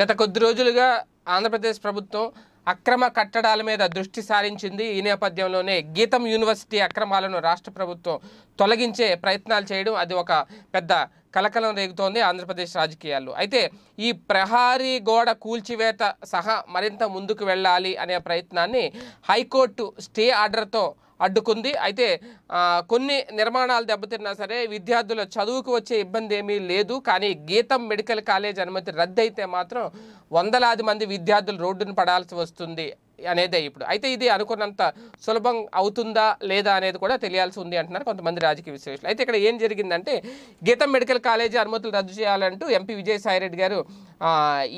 గత కొద్ది రోజులుగా ఆంధ్రప్రదేశ్ ప్రభుత్వం అక్రమ కట్టడాల మీద దృష్టి సారించింది. ఈ నేపథ్యంలోనే గీతం యూనివర్సిటీ అక్రమాలను రాష్ట్ర ప్రభుత్వం తొలగించే ప్రయత్నాలు చేయడం అది ఒక పెద్ద కలకలం రేగుతోంది ఆంధ్రప్రదేశ్ రాజకీయాల్లో. అయితే ఈ ప్రహారీ గోడ కూల్చివేత సహా మరింత ముందుకు వెళ్ళాలి అనే ప్రయత్నాన్ని హైకోర్టు స్టే ఆర్డర్తో అడ్డుకుంది. అయితే కొన్ని నిర్మాణాలు దెబ్బతిన్నా సరే విద్యార్థుల చదువుకు వచ్చే ఇబ్బంది ఏమీ లేదు. కానీ గీతం మెడికల్ కాలేజ్ అనుమతి రద్దయితే మాత్రం వందలాది మంది విద్యార్థులు రోడ్డును పడాల్సి వస్తుంది అనేదే ఇప్పుడు. అయితే ఇది అనుకున్నంత సులభం అవుతుందా లేదా అనేది కూడా తెలియాల్సి ఉంది అంటున్నారు కొంతమంది రాజకీయ విశ్లేషకులు. అయితే ఇక్కడ ఏం జరిగిందంటే గీతం మెడికల్ కాలేజీ అనుమతులు రద్దు చేయాలంటూ ఎంపీ విజయసాయిరెడ్డి గారు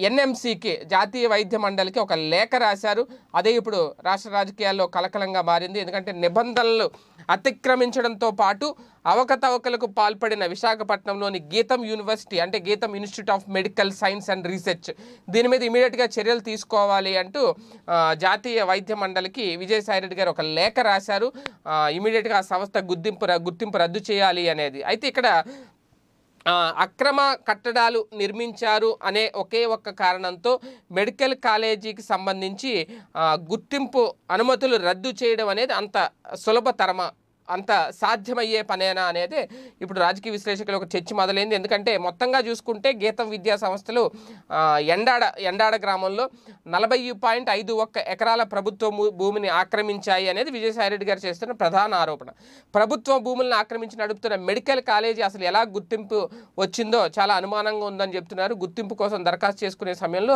ఎన్ఎంసీకి జాతీయ వైద్య మండలికి ఒక లేఖ రాశారు. అదే ఇప్పుడు రాష్ట్ర రాజకీయాల్లో కలకలంగా మారింది. ఎందుకంటే నిబంధనలు అతిక్రమించడంతో పాటు అవకతవకలకు పాల్పడిన విశాఖపట్నంలోని గీతం యూనివర్సిటీ అంటే Gitam institute of medical science and research దీని మీద ఇమీడియట్గా చర్యలు తీసుకోవాలి అంటూ జాతీయ వైద్య మండలికి విజయసాయిరెడ్డి గారు ఒక లేఖ రాశారు. ఇమీడియట్గా ఆ సంస్థ గుర్తింపు గుర్తింపు రద్దు చేయాలి అనేది. అయితే ఇక్కడ అక్రమ కట్టడాలు నిర్మించారు అనే ఒకే ఒక్క కారణంతో మెడికల్ కాలేజీకి సంబంధించి గుర్తింపు అనుమతులు రద్దు చేయడం అనేది అంత సులభతరమా? అంత సాధ్యమయ్యే పనేనా అనేది ఇప్పుడు రాజకీయ విశ్లేషకులు ఒక చర్చ మొదలైంది. ఎందుకంటే మొత్తంగా చూసుకుంటే గీతం విద్యా సంస్థలు ఎండాడ ఎండాడ గ్రామంలో నలభై పాయింట్ ఐదు ఒక్క ఎకరాల ప్రభుత్వ భూ- భూమిని ఆక్రమించాయి అనేది విజయసాయిరెడ్డి గారు చేస్తున్న ప్రధాన ఆరోపణ. ప్రభుత్వ భూములను ఆక్రమించి నడుపుతున్న మెడికల్ కాలేజీ అసలు ఎలా గుర్తింపు వచ్చిందో చాలా అనుమానంగా ఉందని చెప్తున్నారు. గుర్తింపు కోసం దరఖాస్తు చేసుకునే సమయంలో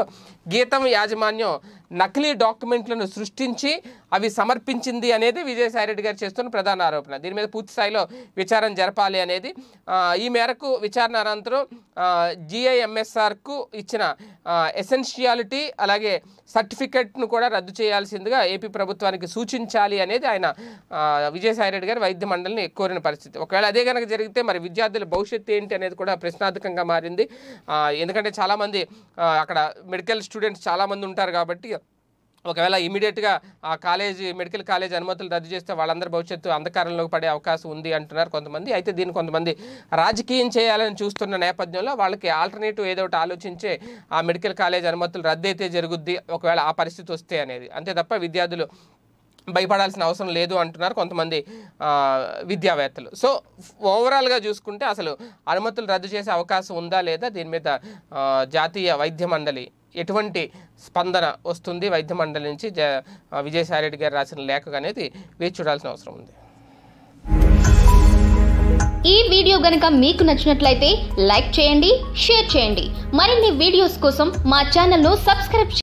గీతం యాజమాన్యం నకిలీ డాక్యుమెంట్లను సృష్టించి అవి సమర్పించింది అనేది విజయసాయిరెడ్డి గారు చేస్తున్న ప్రధాన ఆరోపణ. దీని మీద పూర్తి స్థాయిలో విచారణ జరపాలి అనేది ఈ మేరకు విచారణ అనంతరం జిఐఎంఎస్ఆర్కు ఇచ్చిన ఎసెన్షియాలిటీ అలాగే సర్టిఫికెట్ను కూడా రద్దు చేయాల్సిందిగా ఏపీ ప్రభుత్వానికి సూచించాలి అనేది ఆయన విజయసాయిరెడ్డి గారు వైద్య మండలిని కోరిన పరిస్థితి. ఒకవేళ అదే కనుక జరిగితే మరి విద్యార్థుల భవిష్యత్తు ఏంటి అనేది కూడా ప్రశ్నార్థకంగా మారింది. ఎందుకంటే చాలామంది అక్కడ మెడికల్ స్టూడెంట్స్ చాలామంది ఉంటారు కాబట్టి ఒకవేళ ఇమీడియట్గా ఆ కాలేజీ మెడికల్ కాలేజ్ అనుమతులు రద్దు చేస్తే వాళ్ళందరి భవిష్యత్తు అంధకారంలోకి పడే అవకాశం ఉంది అంటున్నారు కొంతమంది. అయితే దీన్ని కొంతమంది రాజకీయం చేయాలని చూస్తున్న నేపథ్యంలో వాళ్ళకి ఆల్టర్నేటివ్ ఏదో ఒకటి ఆలోచించే ఆ మెడికల్ కాలేజ్ అనుమతులు రద్దు అయితే జరుగుద్ది. ఒకవేళ ఆ పరిస్థితి వస్తే అనేది. అంతే తప్ప విద్యార్థులు భయపడాల్సిన అవసరం లేదు అంటున్నారు కొంతమంది విద్యావేత్తలు. సో ఓవరాల్గా చూసుకుంటే అసలు అనుమతులు రద్దు చేసే అవకాశం ఉందా లేదా దీని మీద జాతీయ వైద్య మండలి ఎటువంటి స్పందన వస్తుంది? వైద్య మండలి నుంచి జ విజయసాయిరెడ్డి గారు రాసిన లేఖ అనేది వేచి చూడాల్సిన అవసరం ఉంది. ఈ వీడియో గనుక మీకు నచ్చినట్లయితే లైక్ చేయండి షేర్ చేయండి. మరిన్ని వీడియోస్ కోసం మా ఛానల్ను సబ్స్క్రైబ్